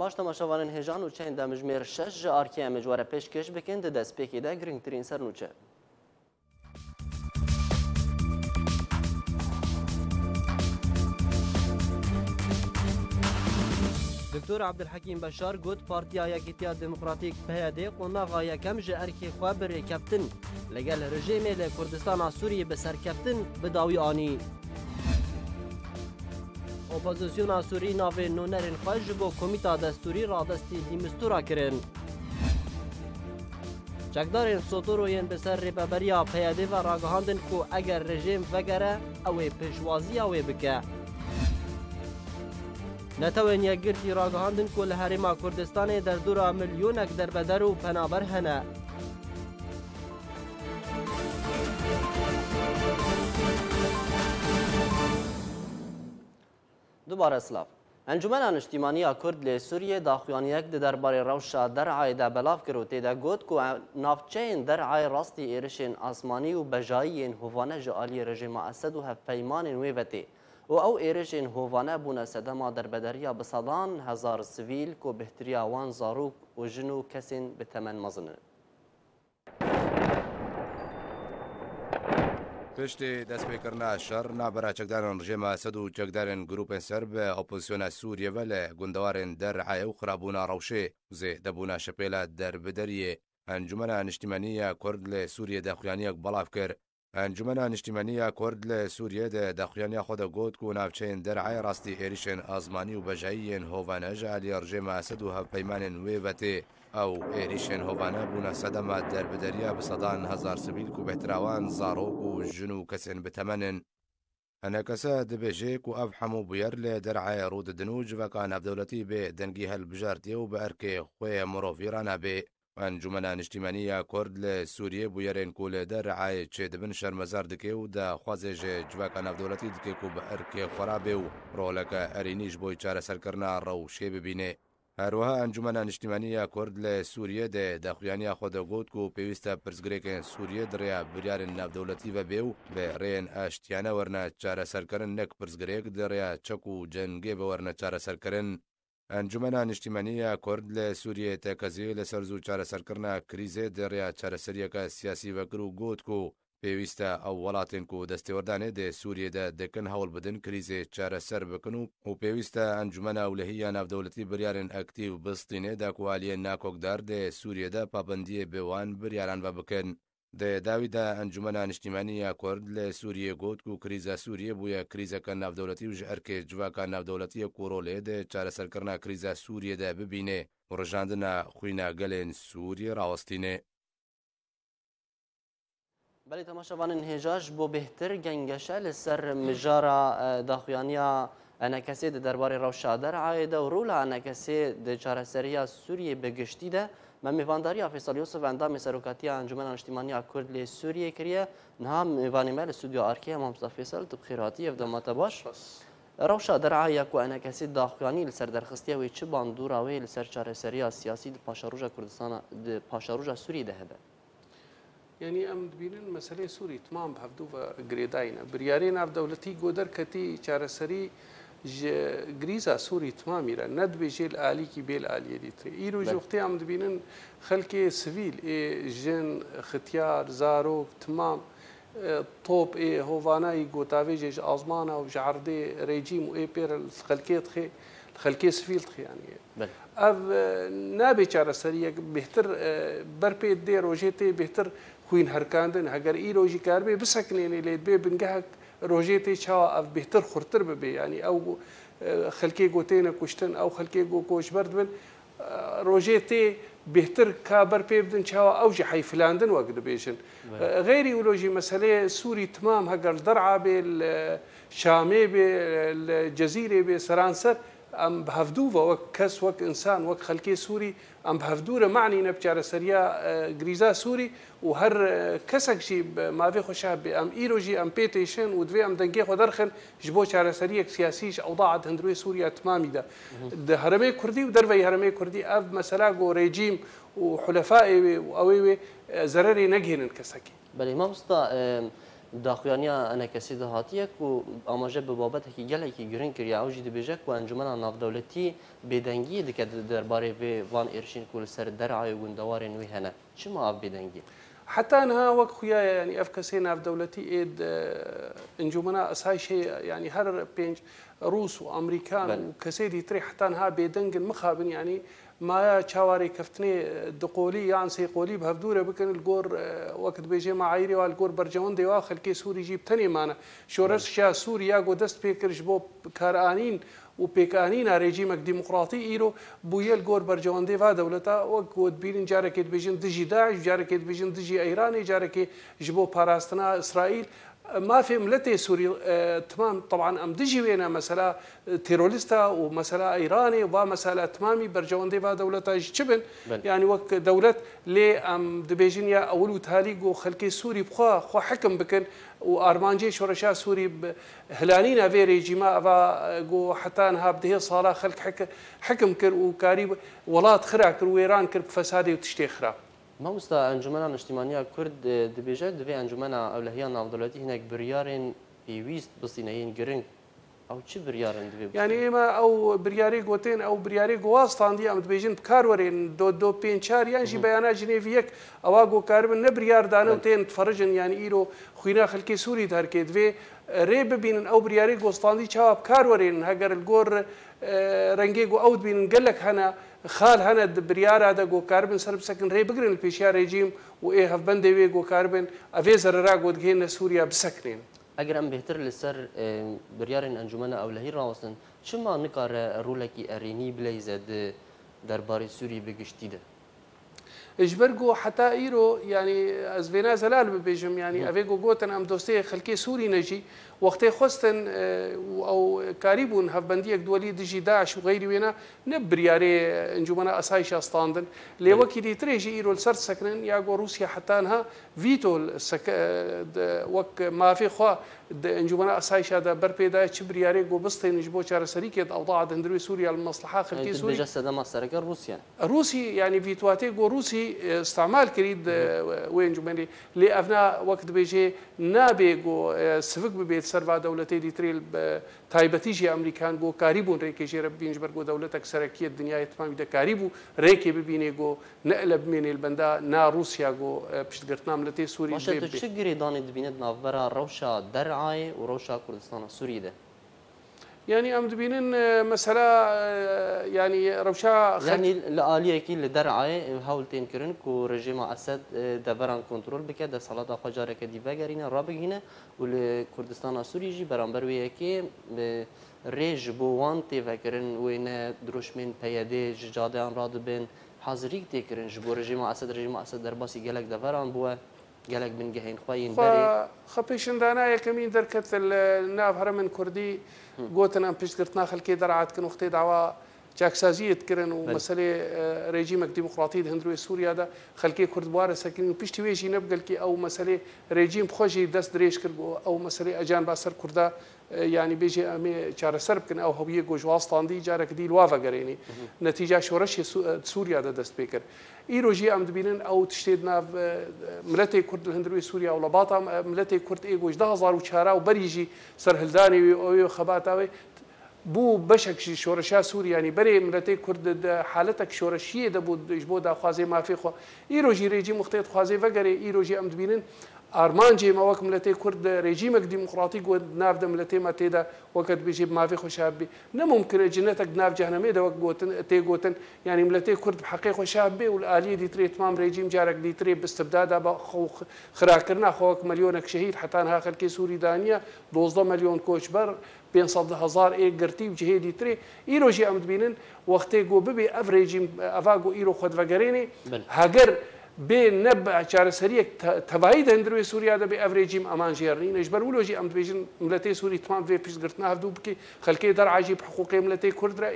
باش tamaşavanên hêjan û çeyên demijmêr şeş ji arkêya mijwara pêşkêş bikin di destpêkê de giringtirîn ser nûçe. دکتور عبدالحکیم بشار گوت پارتیا یەکێتیا دموکراتیک پەیەدێ قۆناغا یەکەم ji ئەرکێ xwe birêkeptin لەگەل rejêmê لە کوردستana Sûriyê bi serkeftin bidaوی anî. Opozisyona Surî navê nûnerên xwe ji bo Komîta Destûrî radestî lîmistûra kirin. Çekdarên Sotoroyên bi ser rêpeberiya PYD ve ragihandin ku eger rejêm vegere ew ê pêşwaziya wê bike. Netewên yegirtî ragihandin ku li Herêma Kurdistanê derdora milyonek derbeder û penaber hene. دو بارسلاف انجمن نشتیمانی کرد لی سوریه داخوان یک ده درباره روشا درعای ده بلاف کرد و تیده گوت که نافچین درعای راستی ایرشین آسمانی و بجایین هوانه جعالی رژیم اسد و هفپیمان ویوتی و او ایرشین هوانه بونه سدما دربدریا بسادان هزار سویل که بهتریا وان زاروک و جنو کسین به تمن مزنه پشت دست به شر نابرا چکدارن رژیم اسد و چکدارن گروپ سرب اپوزیسیون سوریه ولی گندوارن در و خرابونا روشه زه دبونا شپیلا در بدریه انجمن اجتماعی کرد ل سوریه د خویانی بلاف کرد انجمن اجتماعی کرد ل سوریه د خود گوت کو نافچین در عی راستی ایرشن آزمانی و بجایی هوانج علی رژیم اسد و هپیمان ویوته او ایریشن هۆبانە بونا سەدەما در بدریا سەدان هزار سبیل کو بهتراوان زارۆک و ژن انا کەسێن بتەمەنن هەنە کەسە دبێژێک و ئەف هەموو بێر لێ دەرعایە ڕووددن و دنگی هل بێ دەنگی هەلبژارتیە و بە ئەرکێ خۆیە مرۆڤیرانە بێ ئەنجومە کرد کورد سوریه سووریە بویەرێن و لێ دەرعایە چێ دەبن شەرمەزار دکێ و داخوازێژێ جوەکە نەفدەولەتی دولتی و کو ئەرکێ خۆرا بێ و ڕۆلەکە ئەرینیش بۆی چارەسەرکردنا ڕەو شێ ببینێ هەروەها ئەنجومە نیشتیمانی یا کورد لە سووریە دێ داخویانیا خۆدەگوت و پێویستە پرسگرێکن سووریە دڕیا بریارن ناودەوڵەتی بە بێ و بێ ڕێن ئاشتیانە وەرنە چارەسەرکردن نەک پرسگرێک دەڕیا چەک و جەنگێ بە وەرنە چارەسەرکردن ئەنجومە نیشتیمانیە کورد لە سووریە تەکەزی لەسەر زوو چارەسەرکردنا کریزێ دەڕیا چارەسەریەکە سیاسی بەکر و گوت و پێویستە ئەو وڵاتێک و دەستێوەدانێ دێ سووریەدا دەکەن هەوڵ بدن کریزێ چارەسەر بکن و و پێویستە ئەنجومەنە و لەهەیە ناودەوڵەتی بریارن ئەکتیو بستینێ داکوالیە ناکۆکدار دێ سووریەدا پابندیە بێوان بریاران بە بکەن. دەیەداویدا ئەنجومە نیشتیمانیە کورد لە سووریە گوت و کریزە سووریە بووە کریزەکە ناودەوڵەتی وژ ئەرکێ جوواکە ناودەوڵەتیە کۆڕۆلێ دە چارەسەرکردنا کریزە سووریەدا ببینێ ڕژاندنە خوینە گەلێن سووری ڕاوەستینێ. بلی تماشا تەماشەوانن انهجاج بو بهتر گنگشه لسر مژارە اه، داخویانیا انکسی ئەنەکەسێ دەربارەی ڕەوشادەر عایده و ڕوو لە ئەنەکەسێ چارەسەریا سووریێ بەگشتیدە مە میوانداری یوسف اندام سروکاتی انجومن انشتیمانی کورد لی سوریه کریه نها میوانیمە لە سودیو ارکی ئارکی مامستافیسەل تبخیراتی افدامات باش. ڕەوشا دەرعایەک و ئەنەکەسی داخوانی لەسەر دەرخستیەوەی چ باندوراوەی لەسەر چارەسەریا سیاسی ده کوردستانە سوریه ده دەهبێت. Yani em dibînin meselê Sûrî tamam bi hevdû ve girêdayîne. Biryarê navdewletî goderketî çareserî ji grîza Sûrî tamamî re nedibêje li alîkî bê li aliyê tirê. Îro ji wextê em dibînin xelkê sivîl ê jin, xityar, zarok, tamam top ê hovanayî gotavêjê ji azmana û ji erdê rejîm û ê pêr li xelkê dixê خلکی سفیل خیانیه او نه بیچاره سریه بهتر برپی دی روژه تی بهتر خوین هەرکاندن هەگەر ئیرۆژی کار بێ بسەکنێنێ لێت بێ بنگەهک ڕۆژێ تێ چاوە ئەف بهتر خورتر ببێ ینی ئەو خەلکێ گۆتێنە کوشتن ئەو خەلکێ گۆ کۆچبەر بن ڕۆژێ تێ بهتر کابەر پێ بدن چاوە ئەوژە حیفلاندن وەک دەبێژن غێری ئولۆژی مەسلەیە سووری تمام هەگەر دەرعابێ شامێ بێ جەزیرێ بێ سەرانسەر ئەم بەهفتووە وەک کەس وەک ئینسان وەک خەلکی سووری ئەم بەهفتورە معنی نەبچارە سەریا گریزا سووری و هەر کەسێکشی ماوێ خۆشا بێ ئەم ئیرۆژی ئەم پێتیشن و دوێ ئەم دەنگێ خۆ دەرخن ji بۆ چارەسەریەک سیاسیش ئەوڵات هەندروی سووریا تمامیدا هەرمەی کوردی و دەروی هەرمەی کوردی ئەف مەسەلا گۆڕێجیم و حلەفا ئەوێ ئەوێ زەرری نەگهێنن کەسەکی بەێ مامستا داخوانی انا کسی ده هاتیه کو آماجه به بابت هکی گله کی گرین کریا او جی دبیجه کو انجمن ناف دولتی بدنگی دک درباره به وان ارشین کول سر درعای گوندوار نوی هنه چی ما اف بدنگی حتى انا وقت خويا يعني اف كسينا في دولتي ايد انجمنا اساي شيء يعني هر بينج روس وامريكان وكسيدي تري حتى انها بيدنج المخابن يعني ما چاواری کفتنی دقولی یان سی قولی به دوره بکن الگور وقت بیجه معایری و الگور برجون دی واخل کی سوری جیب تنی مانه شورش شا سوریا گو دست پیکرش بو کارانین و پیکانین رژیمک دموکراتی ایرو بو یل گور برجون دی و دولتا و گود بیرین جارکت بیجن دجی داعش جارکت بیجن دجی ایرانی جارکی جبو پاراستنا اسرائیل ما في ملتي سوري تمام طبعا ام دجي وينا مسألة تيروليستا ومسألة ايراني ومسألة تمامي برجون ديفا دولتا جبن يعني وك دولت لي ام دبيجين يا اولو تاليقو خلكي سوري بخوا خو حكم بكن وارمانجي شورشا سوري هلانينا فيري جما افا حتى انها بده صاله خلك حكم كر وكاري ولات خرا كر ويران كر بفسادي وتشتي خراب مامۆستا ئەنجومە نیشتیمانیا کورد دەبێژێت دەبێ ئەنجومە ئەولهەیە ناڵدەڵەتی هینێک بریارێن پێویست بستینەین گرنگ ئەو چی بریارن دەبێت یعنی ئێمە ئەو بریاری گوتێن ئەو بریاری گواستاندی ئەم دبێژین بکاروەێن دۆ دۆ پێنجار یانجی بەیانە ژنێوی یەک ئەوە گۆکاربن نە بریاردانە و تێن فەرژن یان ئیرۆ خوینە خەلکی سووری دەرکێ دوێ رێ ببینن ئەو بریاری گۆستاندی چاوا بکاروەێن هەگەر گۆر ڕەنگێک و ئەو بینن گەلک هەنا خال هەنە بریارە دە گۆکاربن سەر بسەکن ڕێ بگرن پێشیا ڕێژیم و ئێ هەفبندێ وێ گۆکاربن ئەێ زەررا گۆتگەین لە سووریا بسەکرێن. ئەگەر ئەم بهتر لەسەر بریارن ئەنجومە ئەولهی ڕاوستن چما نکارە ڕوولێکی ئەرێنی بلەیزە دەربارەی سووری بگشتیدە. اجبرگو حتا ایرو یعنی از وینا زلال ببیجم یعنی اویگو گوتن ام دوستی خلکی سوری نجی وقتی خواستن او کاریبون هفبندی یک دولی دجی داعش و غیری وینا نبریاری انجمنا اسایش استاندن لی وکی دی تریجی ایرو لسر سکنن یا گو روسیا حتا انها ویتو سک وک مافی خوا انجمنا اسایش دا بر پیدا چ بریاری گو بستین جبو چار سری کید اوضاع دندروی سوريا المصلحه خلکی سوريا بجسد ما سرق روسيا روسي يعني فيتواتي جو روسي استعمال كريد وين جماني لي افنا وقت بيجي نابيغو سفك ببيت سروا دولتي دي تريل تایبەتی ژی ئەمریکان بۆ کاری بوون ڕێکێژی رە بینش بەرگۆ دەولەتە سەرەکیە دنیای تمامی دەکاری بوو ڕێکی ببینێ گۆ نە لە بمێنێل بەندا ناڕوسیا گۆ پشتگرتنام لە تێ سووری گرێدانی دەبینێت ناوبەرە ڕەوشە دەرعای و ڕەوشە کوردستانە سووریدە يعني ام دبينن مساله يعني روشا يعني لآليه كي لدرعه هاول تنكرن كو رژیم اسد دبران کنترل بکه د صلاة خو جاره کې دی وګرینه رابګینه ول کردستان سوریه جی برابر وی کې رژ بو وان تی وګرن وینه دروشمن پیاده جادهان را دبن حاضری تکرن جبو رژیم اسد رژیم اسد درباسی گلک دبران بوه گەلک بنگەهین خۆین خەپیشندانایەکەمی دەرکەت ناو هەرە من کوردی گوتن ئەم پیشگرتنا خەلکی دەرعاتکن وختی داوا چاکسازیت کرن و مەسلێ ڕێژیمەک دیموکراتی هەندروی سووریادا خەلکی کوردوارە سەکردن و پشتی وێژی نەبگەلکی ئەو مەسلێ ڕێژیم خۆشی دەست درێژ کرد بۆ ئەو مەسلێ ئەجان باسەر کووردا ینی بێژێ ئەمێ چارەسەر بکەن ئەو هەبیە گۆژواستاندی جارێک دی واڤەگەرێنی نەتیجا شۆڕەشی سووریادا دەست پێ کرد. ئیرۆژی ئەم دبینن ئەو تشتێت ناو ملەتی کورد هەندروی سووریا و لە باتا ملەتی کورد ئێگۆش 1940 و بەریژی سەرهلدانی ئەوی خەباتاوی بوو بەشێکشی شۆرەشا سووریانی بەرێ مرەتی کورد حالەتێک شۆرەشیە دەبوو دژ بۆ داخوازێ مافی خۆ ئیرۆژی ڕێژی مختێت خوازێ بەگەرێ ئیرۆژی ئەم دبینن ارمانجي ما وكم لتي كرد ريجيمك ديمقراطي و ناف دم لتي ما تيدا وقت بيجي ما في خشابي نا ممكن جنتك ناف جهنمي دا وقت جوتن تي جوتن يعني ملتي كرد بحقيقة شابي والالي دي تري تمام ريجيم جارك دي تري باستبداد ابا خراكرنا خوك مليونك شهيد حتى انها خلقي سوري دانيه دوزدا مليون كوشبر بين صد هزار اي قرتي بجهي دي تري ايرو جي امد بينن وقت جو ببي اف ريجيم افا جو ايرو خد فاقريني هاقر بێ نە چارەسەریەک تەواایی دەندروێ سووریادا بێ ئەڤێجیم ئەمان ژێڕین ژبەر ولۆژی ئەم دەبێژن ملەتی سووری توان بێ پێشگرتنا هەردوو بکە خەلکی دەڕعاژی حقوقی ملەتی کوردرا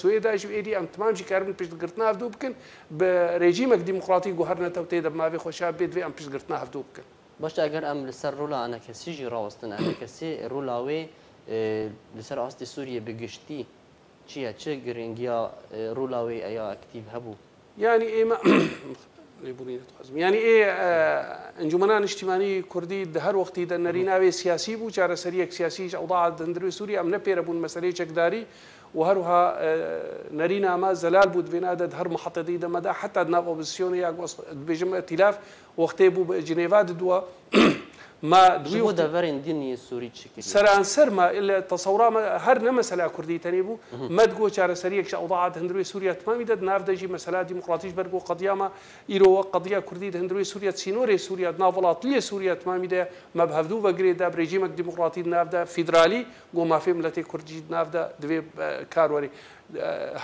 سوێداژ ئێدی ئەم تمامجی کارن پێشگرتنا هەردوو بکەن بە ڕێژیمەک دیموقراتی گوهرنەتەوە تێ دەماوێ خۆشا بێت دوێ ئەم پێشگرتنا هەردوو بکەن باشە ئەگەر ئەم لەسەر ڕوولاانە کەسیژی ڕاوستن ئەمە کەسی ڕوولاوێ لەسەر ئاستی سووریە بگشتی چییە چه گرنگیا ڕوولاوێ ئەیا ئەکتیب هەبوو ینی ئێمە بوونی دەخوازم ینی ئێ ئەنجومەان نیشتیمانی کوردی هەر وەختی دە نەریناوێ سیاسی بوو چارەسەریەک سیاسیش ئەوڵا دەندروی سووری ئەم نەپێرە بوون مەسەری چەکداری و هەروها نەرین ئاما زەلال بوو دوێنادەت هەر مححتەدی دەمەدا حتا ناو ئۆپزیسیۆنی یاگوەبێژمە تیلاف وەختێ بوو بە جنێوا ددووە. ما دوی وقت دەڤەرین دینی سووری چکی سەرانسەرمە لە تەسەورامە هەر نە مەسەلا کوردی تەنێ بوو مەدگۆ چارەسەریەکش ئەوضاعات هەندروی سووریا تمامی دەت ناردەژی مەسەلا دیموکراتیش بەرگۆ قەدیامە ئیرۆوە قەدیا کوردی هەندروی سووریا چینۆری سووریا ناوڵاتیە سووریا تمامی دە مەبهەفتوو بەگرێدا برێژیمەک دیموکراتی ناودا فیدرالی گۆمافێ ملەتی کوردی ناودا دوێ کاروەری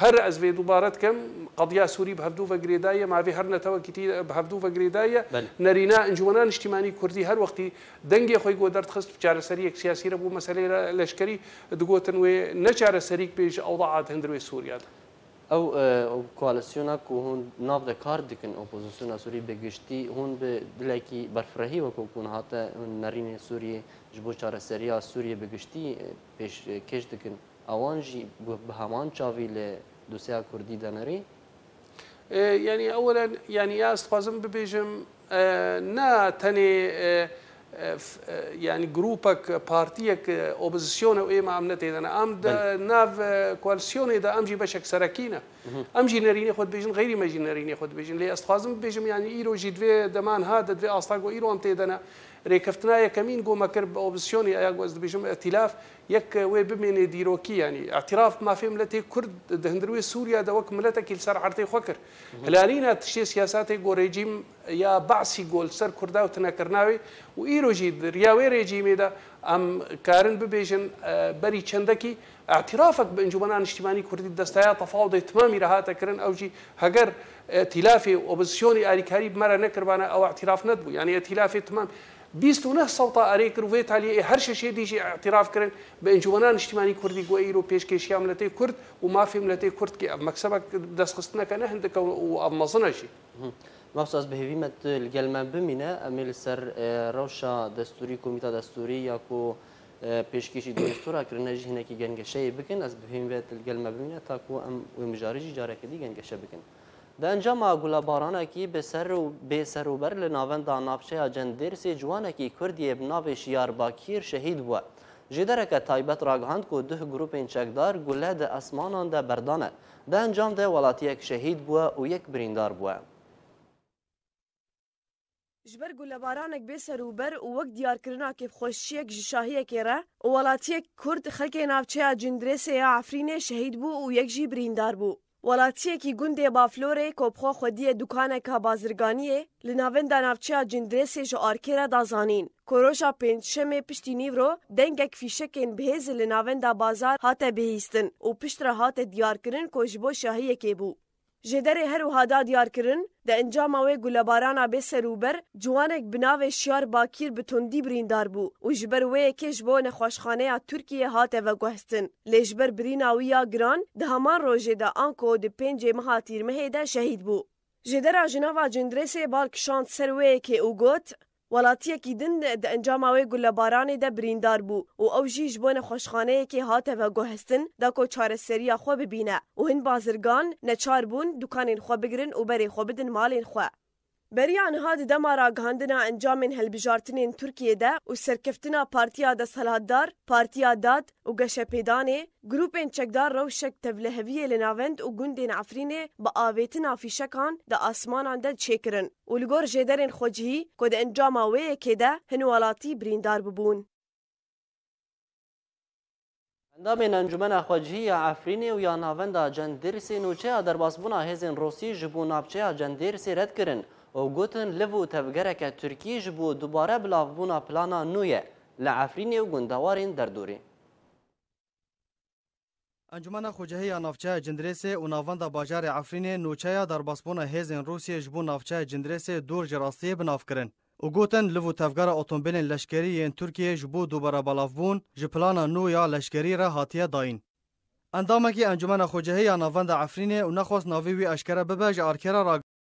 هەر ئەزێ دووبارەت کەم قەدیا سووری بە هەفتوو بەگرێدایە ماوی هەر نەتەوەکیتی بە هەفتوو بەگرێدایە نەرینا ئەنجومەنا نیشتیمانی کوردی هەر وەختی دەنگی خۆی گۆ دەرخست چارەسەری یەک سیاسیرە بوو مەسلەی لەشکری دگوتن وێ نەچارە سەریک پێش ئەوڵعات هەندروێ سووریات. ئەو کوالسیۆنا و هون ناو دەکار دکن ئۆپۆزیسیۆنا سووری بەگشتی هون بە دلێکی بەرفرەهی وەکوکوون هاتە نەرینی سووریە ji bo çareserya Sûriye bigiştî pêşkêş dikin. اوان جي بهمان چاوي له دوسيا كردي دنري يعني اولا يعني يا استفازم ببيجم نا تني يعني جروبك بارتيك اوبوزيسيون او ايما عم نتيدنا عم ناف كوالسيون دا امجي بشك سركينه امجي نريني خود بيجن غيري مجي نريني خود بيجن لي استفازم بيجم يعني ايرو جي دفي دمان هذا دفي استاغو ايرو ام تيدنا ڕێکەفتنا یەکەمین گۆمەکرد بە ئۆبسیۆنی ئایا گۆز دەبێژم ئەتیلاف یەک وێ بمێنێ دیرۆکی ینی ئاعتراف مافێ ملەتی کورد دەهندروی سووریا دەوەک ملەتەکی سەر عرتەی خۆکرد هلالینە تشتێ سیاساتی گۆڕێجیم یا باعسی گۆل سەر کوردا و تەنەکردناوی و ئیرۆژی دریاوێ ڕێجیمێدا ئەم کارن ببێژن بەری چەندەکی ئاعترافك بانجمنا نیشتیمانی کوردی دەستایا تەفاوضی تمامی رەهاتەکردن ئەوجی هەگەر تیلافی ئۆبزیسیۆنی ئاریکاری بمەرە نەکردبانە ئەو اعتراف نەبوو یعنی تیلافی تمام 29 سەڵتا ئەرێکروێت تالی هەر شەشێ دیژی اعترافکردن بە ئەنجوانان نیشتیمانی کوردی گوئیر و پێشکێشیام لەتەی کورد و مافیم لەتەی کوردکی ئەم مەکسسەبە دەستخستنەکە نە هەندەکە و ئەم مەزنەشی. مەخصاز بەهێویمەت گەلمە ببینە ئەمێ لەسەر ڕەوشە دەستوری کمیتا دەستوری یاکو پێشکیشی دۆستوراکردنەژی هەنێکی گەنگەشەیە بکەن ئەس بهێنبێت گەلمە ببینە تاکو ئەم وێمژارژی جارەکەدی گەنگەشە بکەن. د انجام گولا بارانه کی به سر و به سر و بر لناوند ناوچه جندیر سی جوانه کی کردی بناو شیار باکیر شهید و جدرک تایبت راگهاند کو ده گروپ چکدار گله د اسمانان ده بردانه ده انجام ده ولاتی یک شهید بو و یک بریندار بو جبر گله بارانک به سر و بر وک دیار کرنا کی خوشیک جشاهیه کیره ولاتی کرد خلک ناوچه جندریسه یا عفرینه شهید بو و یک جی بریندار بو Welatiyekî gundê Baflorê kopxwa xwediye dukaneka bazirganiyê li navenda navçeya Cindresê ji Arkêra da zanîn. Ku roja pêncşemê piştî nîvro dengek fîşekên bihêzî li navenda bazar hate bihîstin û piştre hate diyarkirin ku ji bo şahiyekê bû. Ji derê e her wiha dadyarkirin di encama wê gulebarana bê serûber ciwanek bi navê Şiyar Bakir bi tundî birîndar bû û ji ber wê yekê ji bo nexweşxaneya Tirkiye hate veguhestin. Lê ji ber birîna wî ya giran di heman rojê de Anko di pêncê miha Tîrmihê de şehîd bû. Ji dera jinava Cindresê balkişand ser wê yekê û got وڵاتیەکی دن د ئەنجاماوەی گولەبارانێ دە بریندار بوو و ئەو ژی ji بۆ nexweşxaneyekê hateve guhestin da ku çareseriya xwe bibîne û hin bazirgan neçar bûn dukanên xwe bigirin û berê xwe bidin malên xwe Beriyan hadi demara gehandina encamên helbijartinên Tirkiyeyede û serkeftina Partiya Desthilatdar, Partiya Dad û Geşepêdanê, grupên çekdar rewşek tevleheviyê li navend û gundên Efrînê bi avêtina fîşekan di asmanan de çêkirin û li gor jêderên xwecihî ku di encama wêyekê de hinwalatî birîndar bibûn. اندامên encumena xwecihî ya Efrînê û ya navenda Cendêrsê nûçeya derbasbûna hêzên Rosî ji bo navçeya Cendêrsê red kirin. و گوتن لب و تفگرک ترکیه بو دوباره بلافبونا پلانا نویه لعفرینی و گندوارین در دوری انجمن خوجهی نافچه جندریس او ناوند باجار عفرین نوچه در باسبون هیزن روسیه جبو نافچه جندریس دور جراستی بناف کرن. او گوتن لو تفگر اتومبیل لشکری ترکیه جبو دوباره بلافبون جپلانا نو یا لشکری را هاتیه داین. اندامکی انجمن خوجهی ناوند عفرین او نخواست ناوی وی اشکره ببه جارکره را